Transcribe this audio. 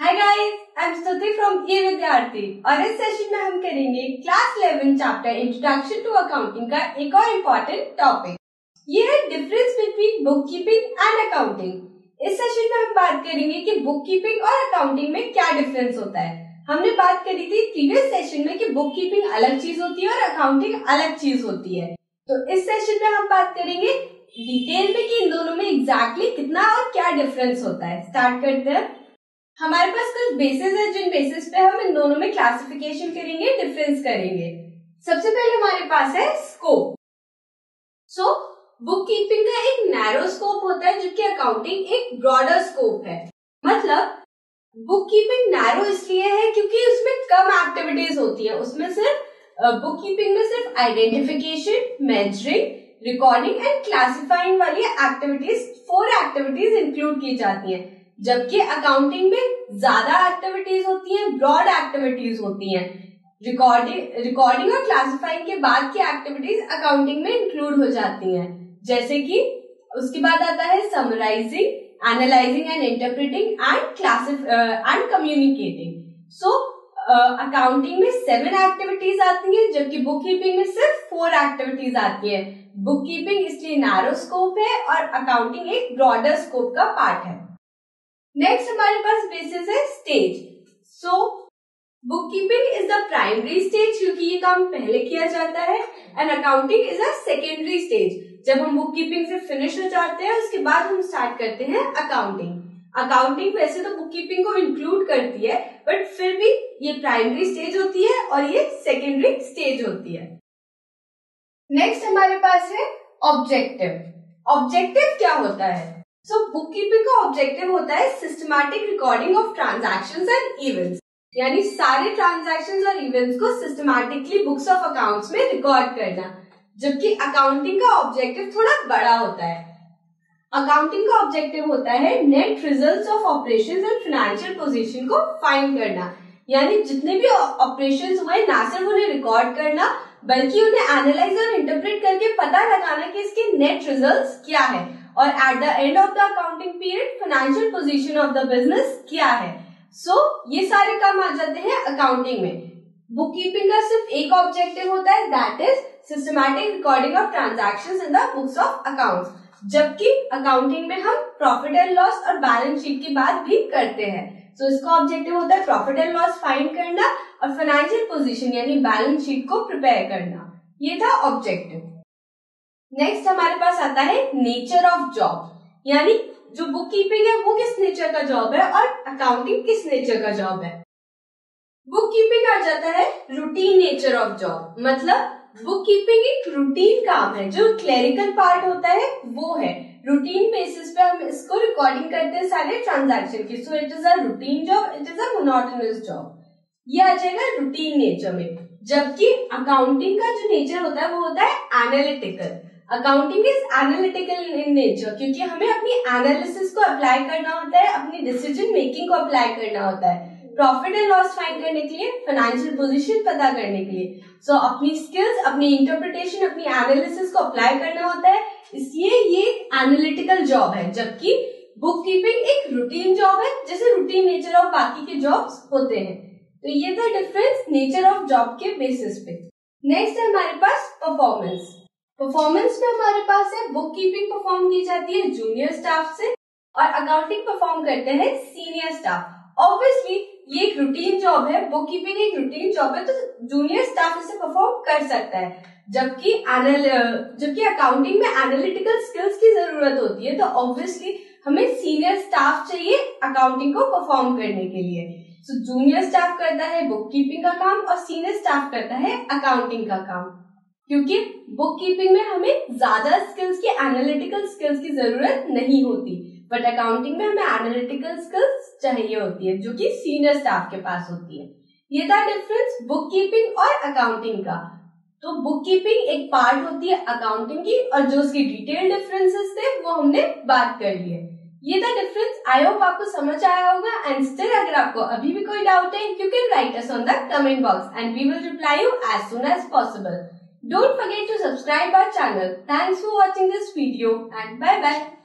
Hi guys I am Stuti from e Vidyarthi और इस session में हम करेंगे class 11 chapter introduction to accounting का एक और इम्पोर्टेंट टॉपिक ये है difference between book keeping and accounting इस सेशन में हम बात करेंगे कि बुक कीपिंग और अकाउंटिंग में क्या डिफरेंस होता है। हमने बात करी थी प्रीवियस सेशन में कि बुक कीपिंग अलग चीज़ होती है और अकाउंटिंग अलग चीज़ होती है। तो इस सेशन में हम बात करेंगे डिटेल में कि इन दोनों में एग्जैक्टली exactly कितना और क्या डिफरेंस होता है। स्टार्ट करते हैं। हमारे पास कुछ बेसिस है, जिन बेसिस पे हम इन दोनों में क्लासिफिकेशन करेंगे डिफरेंस करेंगे। सबसे पहले हमारे पास है स्कोप सो बुक कीपिंग का एक नैरो स्कोप होता है जबकि अकाउंटिंग एक ब्रॉडर स्कोप है। मतलब बुक कीपिंग नैरो इसलिए है क्योंकि उसमें कम एक्टिविटीज़ होती है। उसमें सिर्फ़ बुक कीपिंग में सिर्फ़ identification measuring recording and classifying वाली एक्टिविटीज़ फोर एक्टिविटीज़ इंक्लूड की जाती हैं। जबकि अकाउंटिंग में ज़्यादा एक्टिविटीज़ होती हैं ब्रॉड एक्टिविटीज़ होती हैं। रिकॉर्डिंग रिकॉर्डिंग और क्लासिफाइंग के बाद की एक्टिविटीज़ अकाउंटिंग में इंक्लूड हो जाती हैं। जैसे कि उसके बाद आता है summarising analysing and interpreting and classify and communicating so accounting में सेवन एक्टिविटीज़ आती हैं, जबकि बुक कीपिंग में सिर्फ़ फोर एक्टिविटीज़ आती है। बुक कीपिंग इसलिए नैरो स्कोप है और अकाउंटिंग एक ब्रॉडर स्कोप का पार्ट है। नेक्स्ट हमारे पास बेसिस है stage so book keeping is the primary stage क्योंकि ये काम पहले किया जाता है and accounting is a secondary stage जब हम बुक कीपिंग से फिनिश हो जाते हैं, उसके बाद हम स्टार्ट करते हैं अकाउंटिंग अकाउंटिंग वैसे तो बुक कीपिंग को इंक्लूड करती है बट फिर भी ये प्राइमरी स्टेज होती है और ये सेकेंडरी स्टेज होती है. नेक्स्ट हमारे पास है ऑब्जेक्टिव ऑब्जेक्टिव क्या होता है? सो बुक कीपिंग का ऑब्जेक्टिव होता है systematic recording of transaction and events यानी सारे ट्रांजेक्शन और इवेंट्स को सिस्टमैटिकली बुक्स ऑफ़ अकाउंट्स में रिकॉर्ड करना। जबकि अकाउंटिंग का ऑब्जेक्टिव थोड़ा बड़ा होता है। अकाउंटिंग का ऑब्जेक्टिव होता है net results of operations and financial position को फाइंड करना। यानी जितने भी ऑपरेशंस हुए, ना सिर्फ़ उन्हें रिकॉर्ड करना, बल्कि उन्हें एनालाइज और इंटरप्रेट करके पता लगाना कि इसके नेट रिजल्ट्स क्या है। और at the end of the accounting period financial position of the business क्या है। सो so, ये सारे काम आ जाते हैं अकाउंटिंग में। बुक कीपिंग का सिर्फ़ एक ऑब्जेक्टिव होता है that is systematic recording of transaction in the books of account जबकि अकाउंटिंग में हम प्रॉफिट एंड लॉस और बैलेंस शीट की बात भी करते हैं। सो so, इसका ऑब्जेक्टिव होता है प्रॉफिट एंड लॉस फाइंड करना और फाइनेंशियल पोजीशन यानी बैलेंस शीट को प्रिपेयर करना। ये था ऑब्जेक्टिव नेक्स्ट हमारे पास आता है नेचर ऑफ़ जॉब यानी जो बुक कीपिंग है वो किस नेचर का जॉब है और अकाउंटिंग किस नेचर का जॉब है? बुक कीपिंग आ जाता है रूटीन नेचर ऑफ़ जॉब मतलब बुक कीपिंग एक रूटीन काम है. जो क्लेरिकल पार्ट होता है वो है. रूटीन बेसिस पे हम इसको रिकॉर्डिंग करते हैं सारे ट्रांजैक्शन की. So it is a routine job it is a monotonous job ये आ जाएगा रूटीन नेचर में. जबकि अकाउंटिंग का जो नेचर होता है वो होता है analytical accounting is analytical in nature क्योंकि हमें अपनी एनालिसिस को अप्लाई करना होता है अपनी डिसीज़न मेकिंग को अप्लाई करना होता है। प्रॉफिट एंड लॉस फाइंड करने के लिए फाइनेंशियल पोजीशन पता करने के लिए। सो so, अपनी स्किल्स अपनी इंटरप्रिटेशन अपनी एनालिसिस को अप्लाई करना होता है। इसलिए ये एनालिटिकल जॉब है जबकि बुक कीपिंग एक रूटीन जॉब है जैसे रूटीन नेचर ऑफ़ बाकी के जॉब्स होते हैं। तो ये था डिफरेंस नेचर ऑफ़ जॉब के बेसिस पे। नेक्स्ट है हमारे पास परफॉर्मेंस परफॉर्मेंस में हमारे पास है बुक कीपिंग परफॉर्म की जाती है जूनियर स्टाफ से और अकाउंटिंग परफॉर्म करते हैं सीनियर स्टाफ ऑब्वियसली ये एक रूटीन जॉब है बुक कीपिंग एक रूटीन जॉब है तो जूनियर स्टाफ इसे परफॉर्म कर सकता है। जबकि जबकि अकाउंटिंग में एनालिटिकल स्किल्स की ज़रूरत होती है तो ऑब्वियसली हमें सीनियर स्टाफ चाहिए अकाउंटिंग को परफॉर्म करने के लिए। सो जूनियर स्टाफ करता है बुक कीपिंग का काम और सीनियर स्टाफ करता है अकाउंटिंग का काम। क्योंकि बुक कीपिंग में हमें ज़्यादा स्किल्स की एनालिटिकल स्किल्स की ज़रूरत नहीं होती। बट अकाउंटिंग में हमें एनालिटिकल स्किल्स चाहिए होती है, जो कि सीनियर स्टाफ के पास होती है। ये था डिफरेंस बुक कीपिंग और अकाउंटिंग का। तो बुक कीपिंग एक पार्ट होती है अकाउंटिंग की, और जो उसकी डिटेल डिफरेंसेस थे, वो हमने बात कर लिए। ये था डिफरेंस आई होप आपको समझ आया होगा एंड स्टिल अगर आपको अभी भी कोई डाउट है you can write us on the comment box and we will reply you as soon as possible Don't forget to subscribe our channel. Thanks for watching this video and bye bye.